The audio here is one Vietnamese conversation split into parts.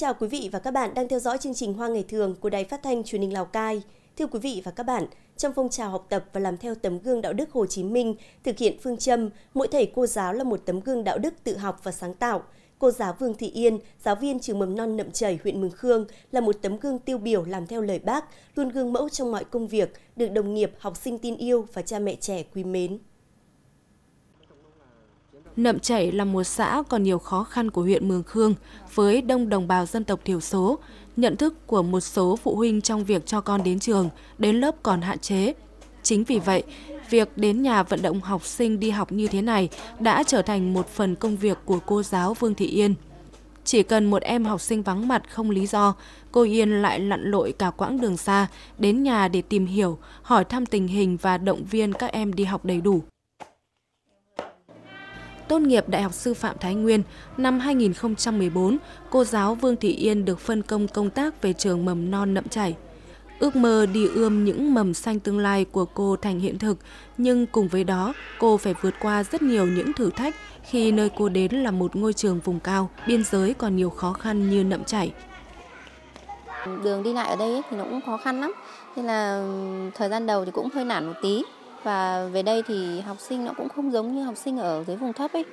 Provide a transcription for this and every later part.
Chào quý vị và các bạn đang theo dõi chương trình Hoa Ngày Thường của Đài Phát thanh Truyền hình Lào Cai. Thưa quý vị và các bạn, trong phong trào học tập và làm theo tấm gương đạo đức Hồ Chí Minh, thực hiện phương châm mỗi thầy cô giáo là một tấm gương đạo đức tự học và sáng tạo. Cô giáo Vương Thị Yên, giáo viên trường mầm non Nậm Chảy, huyện Mường Khương là một tấm gương tiêu biểu làm theo lời bác, luôn gương mẫu trong mọi công việc, được đồng nghiệp, học sinh tin yêu và cha mẹ trẻ quý mến. Nậm Chảy là một xã còn nhiều khó khăn của huyện Mường Khương với đông đồng bào dân tộc thiểu số. Nhận thức của một số phụ huynh trong việc cho con đến trường, đến lớp còn hạn chế. Chính vì vậy, việc đến nhà vận động học sinh đi học như thế này đã trở thành một phần công việc của cô giáo Vương Thị Yên. Chỉ cần một em học sinh vắng mặt không lý do, cô Yên lại lặn lội cả quãng đường xa đến nhà để tìm hiểu, hỏi thăm tình hình và động viên các em đi học đầy đủ tốt nghiệp Đại học Sư phạm Thái Nguyên, năm 2014, cô giáo Vương Thị Yên được phân công công tác về trường mầm non Nậm Chảy. Ước mơ đi ươm những mầm xanh tương lai của cô thành hiện thực, nhưng cùng với đó, cô phải vượt qua rất nhiều những thử thách khi nơi cô đến là một ngôi trường vùng cao, biên giới còn nhiều khó khăn như Nậm Chảy. Đường đi lại ở đây thì nó cũng khó khăn lắm, nên là thời gian đầu thì cũng hơi nản một tí và về đây thì học sinh nó cũng không giống như học sinh ở dưới vùng thấp ấy.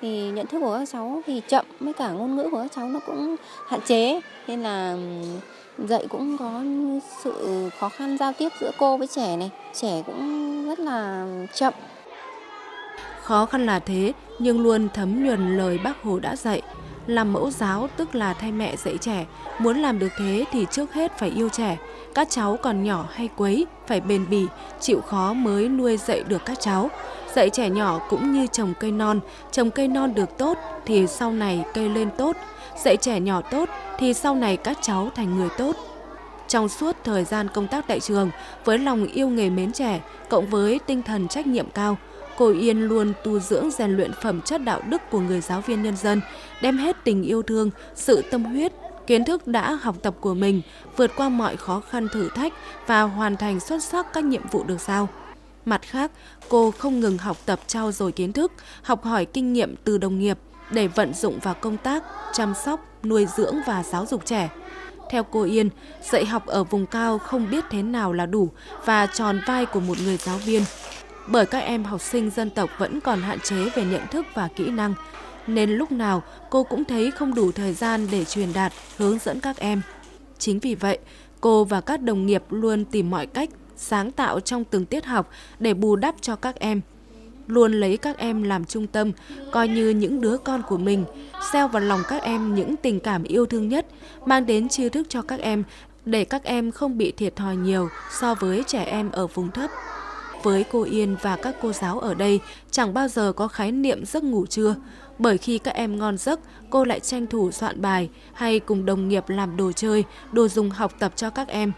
Thì nhận thức của các cháu thì chậm, với cả ngôn ngữ của các cháu nó cũng hạn chế. Nên là dạy cũng có sự khó khăn giao tiếp giữa cô với trẻ này. Trẻ cũng rất là chậm. Khó khăn là thế, nhưng luôn thấm nhuần lời bác hồ đã dạy. Làm mẫu giáo tức là thay mẹ dạy trẻ. Muốn làm được thế thì trước hết phải yêu trẻ các cháu còn nhỏ hay quấy phải bền bỉ chịu khó mới nuôi dạy được các cháu. Dạy trẻ nhỏ cũng như trồng cây non trồng cây non được tốt thì sau này cây lên tốt. Dạy trẻ nhỏ tốt thì sau này các cháu thành người tốt. Trong suốt thời gian công tác tại trường với lòng yêu nghề mến trẻ cộng với tinh thần trách nhiệm cao cô Yên luôn tu dưỡng rèn luyện phẩm chất đạo đức của người giáo viên nhân dân, đem hết tình yêu thương, sự tâm huyết, kiến thức đã học tập của mình, vượt qua mọi khó khăn thử thách và hoàn thành xuất sắc các nhiệm vụ được giao. Mặt khác, cô không ngừng học tập trao dồi kiến thức, học hỏi kinh nghiệm từ đồng nghiệp để vận dụng vào công tác, chăm sóc, nuôi dưỡng và giáo dục trẻ. Theo cô Yên, dạy học ở vùng cao không biết thế nào là đủ và tròn vai của một người giáo viên bởi các em học sinh dân tộc vẫn còn hạn chế về nhận thức và kỹ năng, nên lúc nào cô cũng thấy không đủ thời gian để truyền đạt, hướng dẫn các em. Chính vì vậy, cô và các đồng nghiệp luôn tìm mọi cách sáng tạo trong từng tiết học để bù đắp cho các em. Luôn lấy các em làm trung tâm, coi như những đứa con của mình, gieo vào lòng các em những tình cảm yêu thương nhất, mang đến tri thức cho các em để các em không bị thiệt thòi nhiều so với trẻ em ở vùng thấp. Với cô Yên và các cô giáo ở đây, chẳng bao giờ có khái niệm giấc ngủ trưa, bởi khi các em ngon giấc, cô lại tranh thủ soạn bài hay cùng đồng nghiệp làm đồ chơi, đồ dùng học tập cho các em.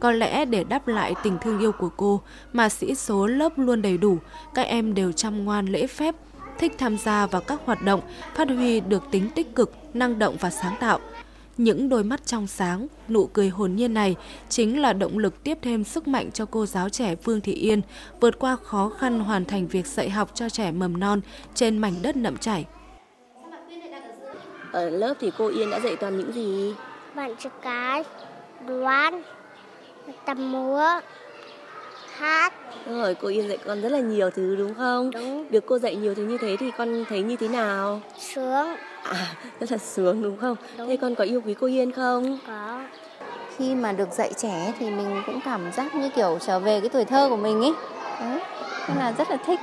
Có lẽ để đáp lại tình thương yêu của cô mà sĩ số lớp luôn đầy đủ, các em đều chăm ngoan lễ phép, thích tham gia vào các hoạt động, phát huy được tính tích cực, năng động và sáng tạo – những đôi mắt trong sáng, nụ cười hồn nhiên này chính là động lực tiếp thêm sức mạnh cho cô giáo trẻ Vương Thị Yên vượt qua khó khăn hoàn thành việc dạy học cho trẻ mầm non trên mảnh đất nậm chảy. Ở lớp thì cô Yên đã dạy toàn những gì? Bạn chữ cái, đoán, tập múa, hát. Rồi cô Yên dạy con rất là nhiều thứ đúng không? Đúng. Được cô dạy nhiều thứ như thế thì con thấy như thế nào? Sướng. À, rất là sướng đúng không? Đúng. Thế con có yêu quý cô Yên không? Có. khi mà được dạy trẻ thì mình cũng cảm giác như kiểu trở về cái tuổi thơ của mình ấy đấy nên là rất là thích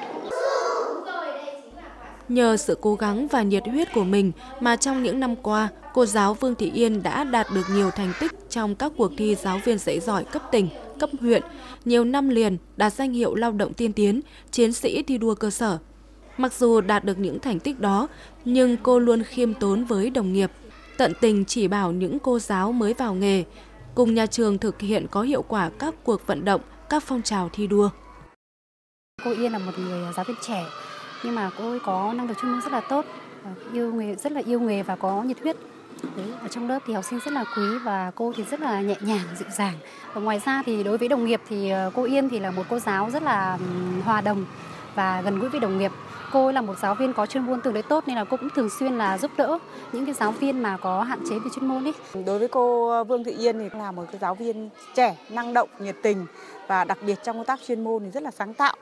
Nhờ sự cố gắng và nhiệt huyết của mình mà trong những năm qua, cô giáo Vương Thị Yên đã đạt được nhiều thành tích trong các cuộc thi giáo viên dạy giỏi cấp tỉnh, cấp huyện, nhiều năm liền đạt danh hiệu lao động tiên tiến, chiến sĩ thi đua cơ sở. Mặc dù đạt được những thành tích đó, nhưng cô luôn khiêm tốn với đồng nghiệp, tận tình chỉ bảo những cô giáo mới vào nghề, cùng nhà trường thực hiện có hiệu quả các cuộc vận động, các phong trào thi đua. Cô Yên là một người giáo viên trẻ nhưng mà cô ấy có năng lực chuyên môn rất là tốt, ờ, yêu nghề rất là yêu nghề và có nhiệt huyết. Đấy, ở trong lớp thì học sinh rất là quý và cô thì rất là nhẹ nhàng, dịu dàng. Và ngoài ra thì đối với đồng nghiệp thì ờ, cô Yên thì là một cô giáo rất là hòa đồng và gần gũi với đồng nghiệp. Cô là một giáo viên có chuyên môn tương đối tốt nên là cô cũng thường xuyên là giúp đỡ những cái giáo viên mà có hạn chế về chuyên môn ấy. Đối với cô ờ, Vương Thị Yên thì là một cái giáo viên trẻ, năng động, nhiệt tình và đặc biệt trong công tác chuyên môn thì rất là sáng tạo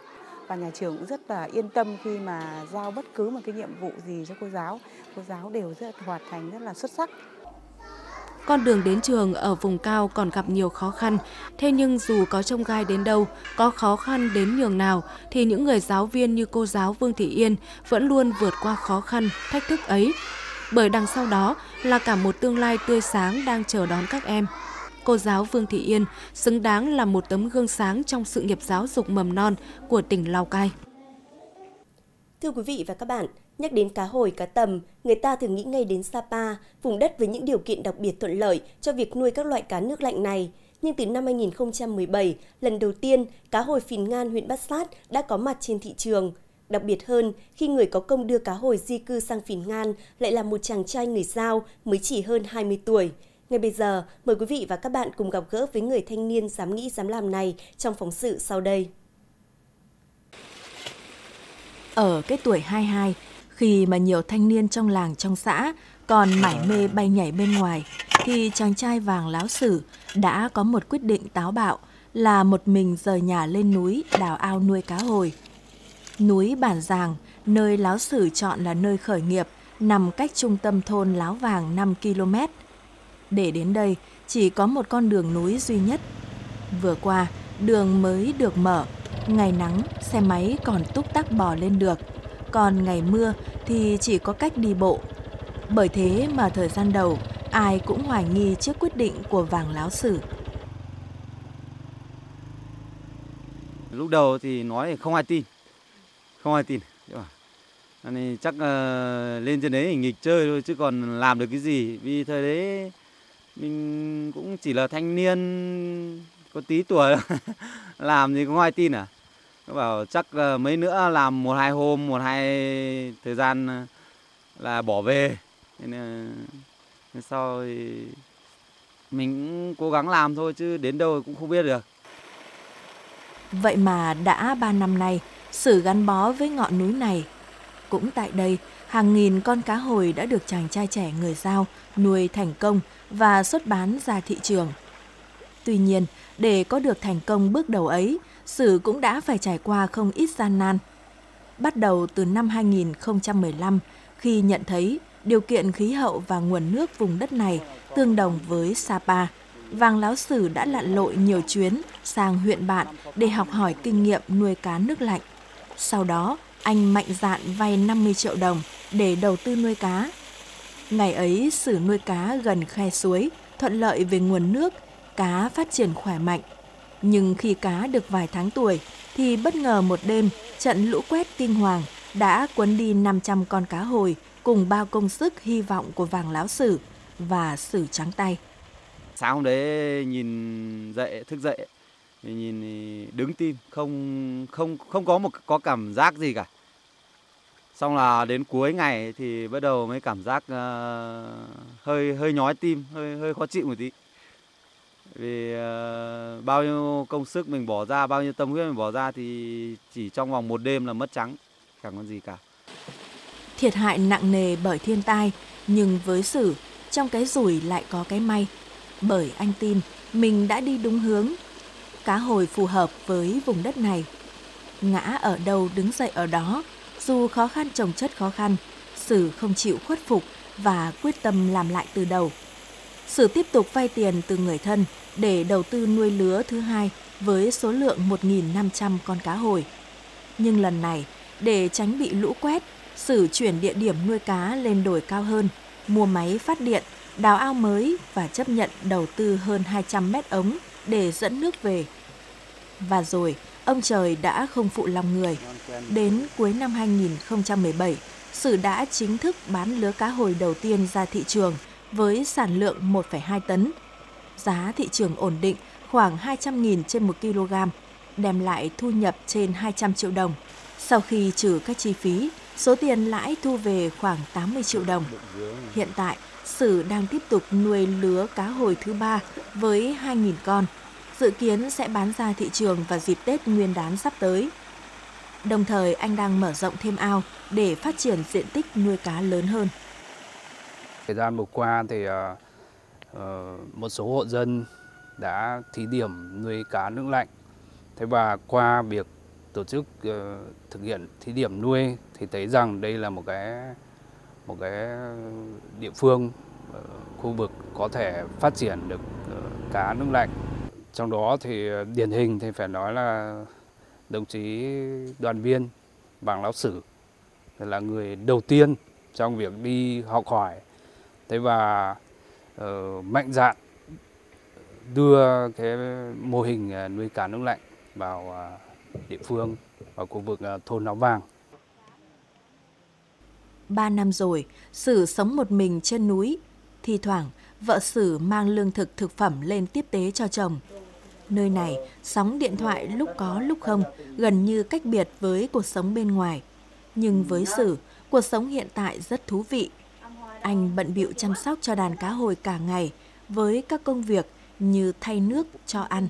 và nhà trường cũng rất là yên tâm khi mà giao bất cứ một cái nhiệm vụ gì cho cô giáo, cô giáo đều rất là hoàn thành rất là xuất sắc. Con đường đến trường ở vùng cao còn gặp nhiều khó khăn, thế nhưng dù có trông gai đến đâu, có khó khăn đến nhường nào, thì những người giáo viên như cô giáo Vương Thị Yên vẫn luôn vượt qua khó khăn, thách thức ấy. Bởi đằng sau đó là cả một tương lai tươi sáng đang chờ đón các em. Cô giáo Vương Thị Yên xứng đáng là một tấm gương sáng trong sự nghiệp giáo dục mầm non của tỉnh Lào Cai. Thưa quý vị và các bạn, Nhắc đến cá hồi, cá tầm, người ta thường nghĩ ngay đến Sapa, vùng đất với những điều kiện đặc biệt thuận lợi cho việc nuôi các loại cá nước lạnh này. Nhưng từ năm 2017, lần đầu tiên, cá hồi phìn ngan huyện Bát Sát đã có mặt trên thị trường. Đặc biệt hơn, khi người có công đưa cá hồi di cư sang phìn ngan lại là một chàng trai người Giao mới chỉ hơn 20 tuổi. Ngay bây giờ, mời quý vị và các bạn cùng gặp gỡ với người thanh niên dám nghĩ dám làm này trong phóng sự sau đây. Ở cái tuổi 22, khi mà nhiều thanh niên trong làng trong xã còn mải mê bay nhảy bên ngoài, thì chàng trai vàng láo sử đã có một quyết định táo bạo là một mình rời nhà lên núi đào ao nuôi cá hồi. Núi Bản Giàng, nơi láo sử chọn là nơi khởi nghiệp, nằm cách trung tâm thôn Láo Vàng 5 km. Để đến đây, chỉ có một con đường núi duy nhất. Vừa qua, đường mới được mở, ngày nắng, xe máy còn túc tắc bò lên được – còn ngày mưa thì chỉ có cách đi bộ. Bởi thế mà thời gian đầu, ai cũng hoài nghi trước quyết định của vàng láo sử. Lúc đầu thì nói không ai tin, không ai tin. Nên chắc uh, lên trên đấy nghịch chơi thôi chứ còn làm được cái gì. Vì thời đấy mình cũng chỉ là thanh niên có tí tuổi làm thì có ai tin à? Nó bảo chắc là mấy nữa làm một hai hôm một hai thời gian ờ, là bỏ về. Nên, ờ, nên sau thì mình cũng cố gắng làm thôi chứ đến đâu cũng không biết được. Vậy mà đã ba năm nay sự gắn bó với ngọn núi này cũng tại đây hàng nghìn con cá hồi đã được chàng trai trẻ người giao nuôi thành công và xuất bán ra thị trường tuy nhiên để có được thành công bước đầu ấy Sử cũng đã phải trải qua không ít gian nan. Bắt đầu từ năm 2015, khi nhận thấy điều kiện khí hậu và nguồn nước vùng đất này tương đồng với Sapa, Vàng Láo Sử đã lặn lội nhiều chuyến sang huyện bạn để học hỏi kinh nghiệm nuôi cá nước lạnh. Sau đó, anh mạnh dạn vay 50 triệu đồng để đầu tư nuôi cá. Ngày ấy, Sử nuôi cá gần khe suối, thuận lợi về nguồn nước, cá phát triển khỏe mạnh, nhưng khi cá được vài tháng tuổi thì bất ngờ một đêm trận lũ quét kinh hoàng đã cuốn đi 500 con cá hồi cùng bao công sức hy vọng của vàng láo sử và sử trắng tay. Sáng hôm đấy nhìn dậy thức dậy nhìn đứng tim không không không có một có cảm giác gì cả. Xong là đến cuối ngày thì bắt đầu mới cảm giác uh, hơi hơi nhói tim, hơi hơi khó chịu một tí. Vì uh, bao nhiêu công sức mình bỏ ra bao nhiêu tâm huyết mình bỏ ra thì chỉ trong vòng một đêm là mất trắng chẳng có gì cả. Thiệt hại nặng nề bởi thiên tai nhưng với sử trong cái rủi lại có cái may. Bởi anh tin mình đã đi đúng hướng cá hồi phù hợp với vùng đất này. Ngã ở đâu đứng dậy ở đó dù khó khăn trồng chất khó khăn sử không chịu khuất phục và quyết tâm làm lại từ đầu Sử tiếp tục vay tiền từ người thân để đầu tư nuôi lứa thứ hai với số lượng 1.500 con cá hồi. Nhưng lần này, để tránh bị lũ quét, Sử chuyển địa điểm nuôi cá lên đồi cao hơn, mua máy phát điện, đào ao mới và chấp nhận đầu tư hơn 200 mét ống để dẫn nước về. Và rồi, ông trời đã không phụ lòng người. Đến cuối năm 2017, Sử đã chính thức bán lứa cá hồi đầu tiên ra thị trường – với sản lượng 1,2 tấn. Giá thị trường ổn định khoảng 200.000 trên 1 kg, đem lại thu nhập trên 200 triệu đồng. Sau khi trừ các chi phí, số tiền lãi thu về khoảng 80 triệu đồng. Hiện tại, Sử đang tiếp tục nuôi lứa cá hồi thứ ba với 2.000 con, dự kiến sẽ bán ra thị trường vào dịp Tết Nguyên đán sắp tới. Đồng thời anh đang mở rộng thêm ao để phát triển diện tích nuôi cá lớn hơn. Thời gian vừa qua thì uh, một số hộ dân đã thí điểm nuôi cá nước lạnh. Thế và qua việc tổ chức uh, thực hiện thí điểm nuôi thì thấy rằng đây là một cái một cái địa phương uh, khu vực có thể phát triển được uh, cá nước lạnh. Trong đó thì ờ, điển hình thì phải nói là đồng chí đoàn viên Vàng Lão Sử là người đầu tiên trong việc đi học hỏi thế và uh, mạnh dạn đưa cái mô hình ờ, nuôi cá nước lạnh vào uh, địa phương ở khu vực uh, thôn Náo Vàng. Ba năm rồi, Sử sống một mình trên núi. Thi thoảng, vợ Sử mang lương thực thực phẩm lên tiếp tế cho chồng. Nơi này, sóng điện thoại lúc có lúc không, gần như cách biệt với cuộc sống bên ngoài. Nhưng với Sử, cuộc sống hiện tại rất thú vị. Anh bận bịu chăm sóc cho đàn cá hồi cả ngày với các công việc như thay nước cho ăn.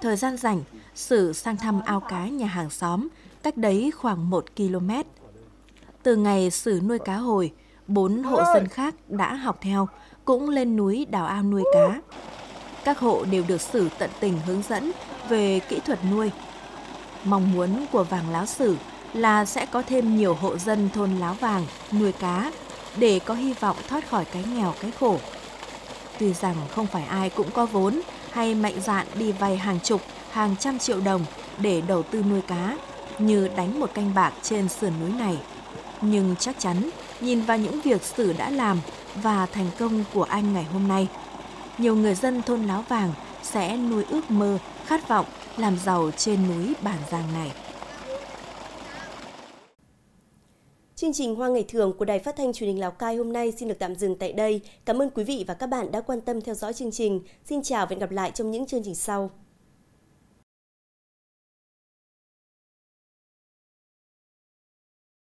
Thời gian rảnh, Sử sang thăm ao cá nhà hàng xóm, cách đấy khoảng 1 km. Từ ngày Sử nuôi cá hồi, bốn hộ dân khác đã học theo, cũng lên núi đào ao nuôi cá. Các hộ đều được Sử tận tình hướng dẫn về kỹ thuật nuôi. Mong muốn của vàng láo Sử là sẽ có thêm nhiều hộ dân thôn Láo Vàng nuôi cá để có hy vọng thoát khỏi cái nghèo cái khổ. Tuy rằng không phải ai cũng có vốn hay mạnh dạn đi vay hàng chục, hàng trăm triệu đồng để đầu tư nuôi cá như đánh một canh bạc trên sườn núi này. Nhưng chắc chắn, nhìn vào những việc Sử đã làm và thành công của anh ngày hôm nay, nhiều người dân thôn Láo Vàng sẽ nuôi ước mơ, khát vọng làm giàu trên núi Bản Giang này. Chương trình Hoa Ngày Thường của Đài Phát thanh Truyền hình Lào Cai hôm nay xin được tạm dừng tại đây. Cảm ơn quý vị và các bạn đã quan tâm theo dõi chương trình. Xin chào và hẹn gặp lại trong những chương trình sau.